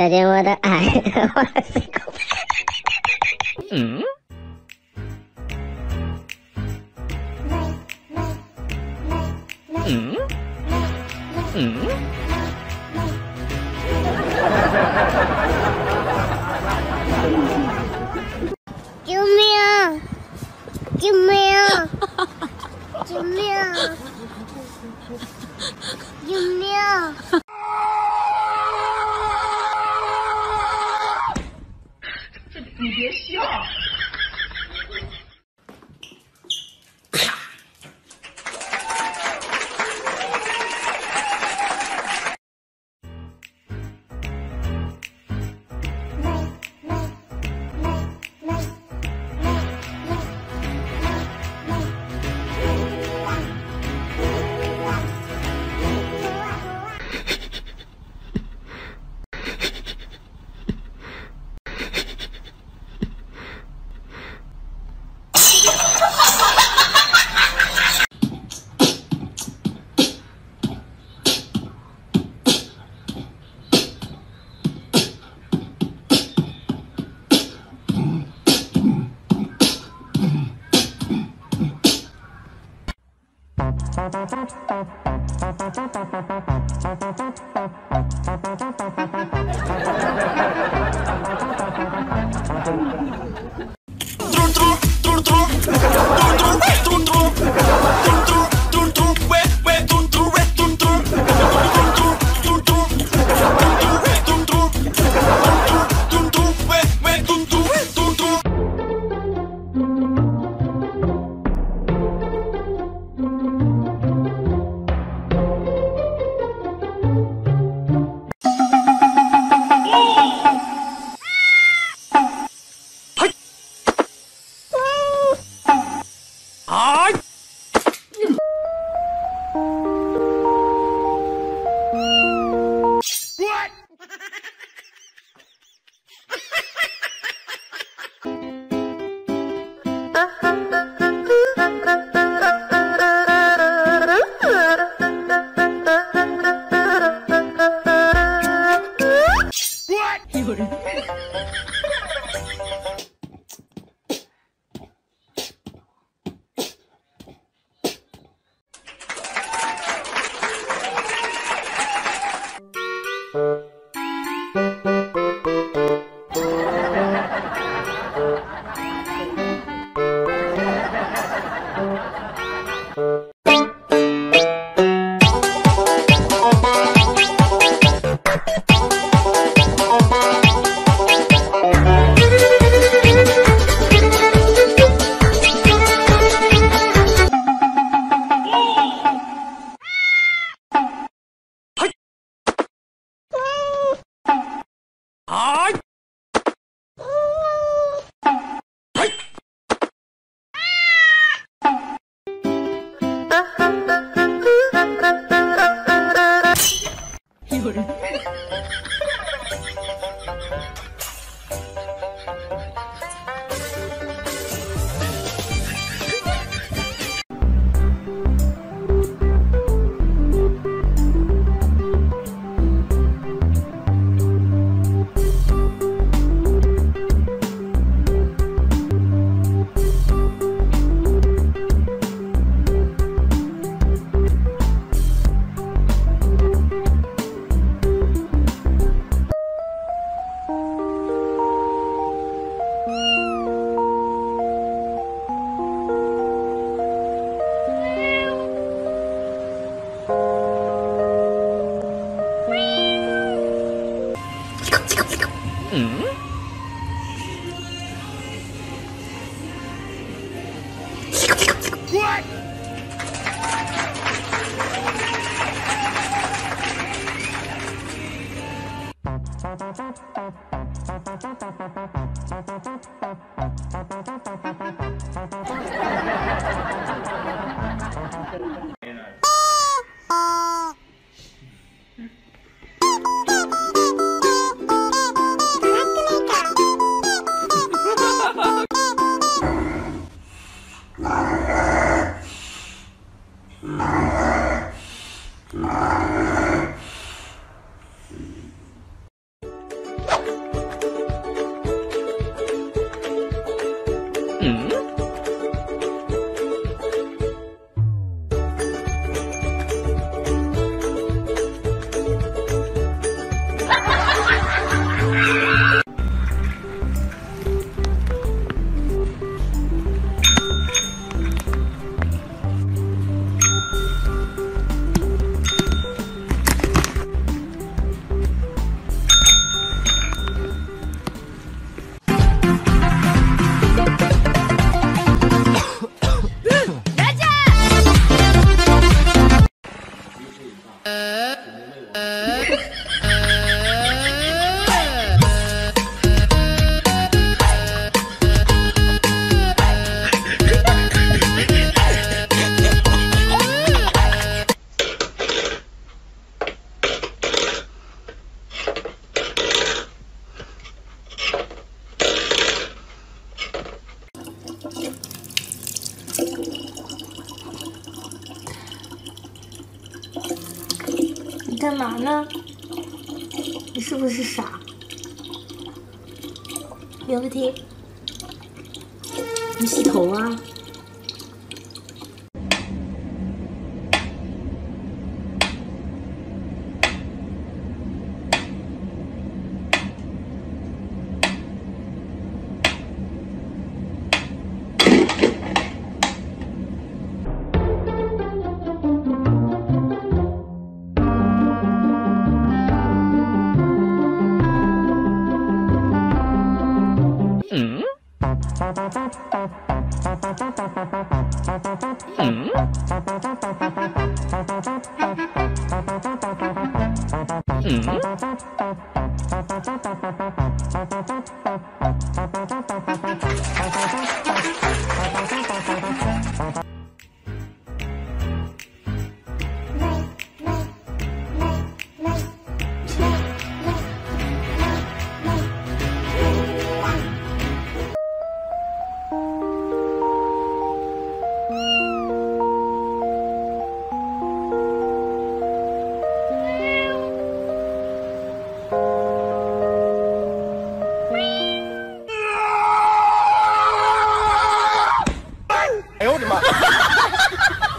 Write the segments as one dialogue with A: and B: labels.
A: 再见，我的爱，我是狗。嗯。嗯。嗯。Thank you. はいうん？Ah.
B: 你
C: 是不是傻？刘不提，你洗头啊？
D: Mm-hmm.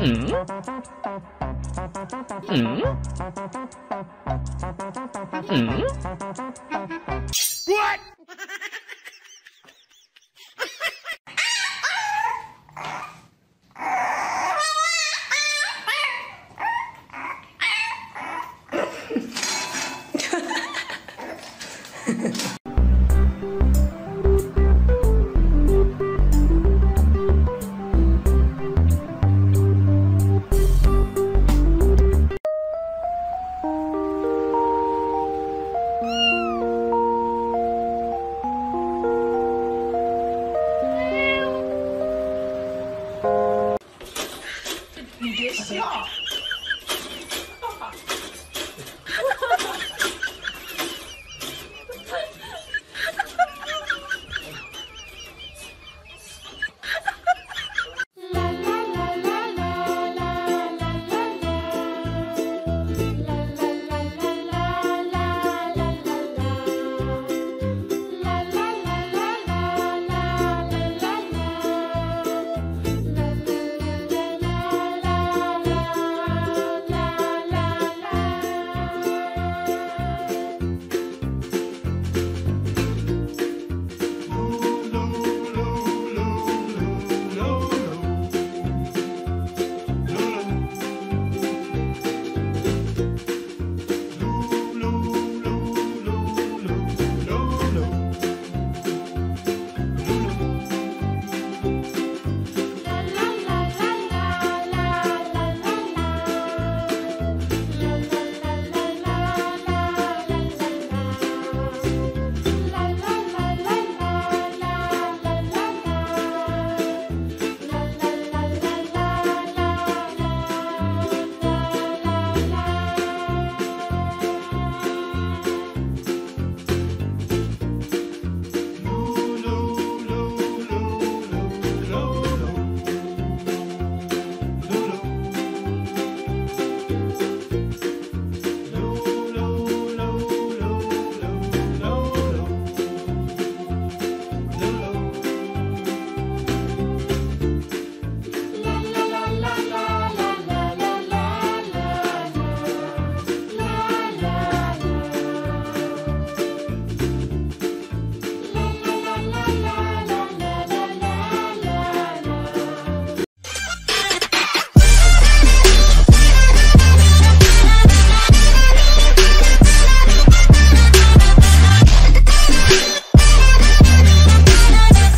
D: 嗯？
E: 哎呦我的妈！
D: 嗯？嗯？